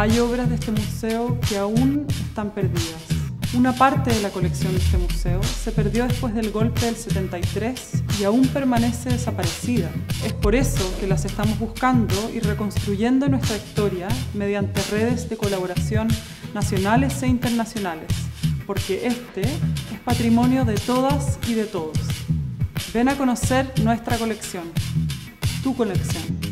Hay obras de este museo que aún están perdidas. Una parte de la colección de este museo se perdió después del golpe del 73 y aún permanece desaparecida. Es por eso que las estamos buscando y reconstruyendo nuestra historia mediante redes de colaboración nacionales e internacionales, porque este es patrimonio de todas y de todos. Ven a conocer nuestra colección, tu colección.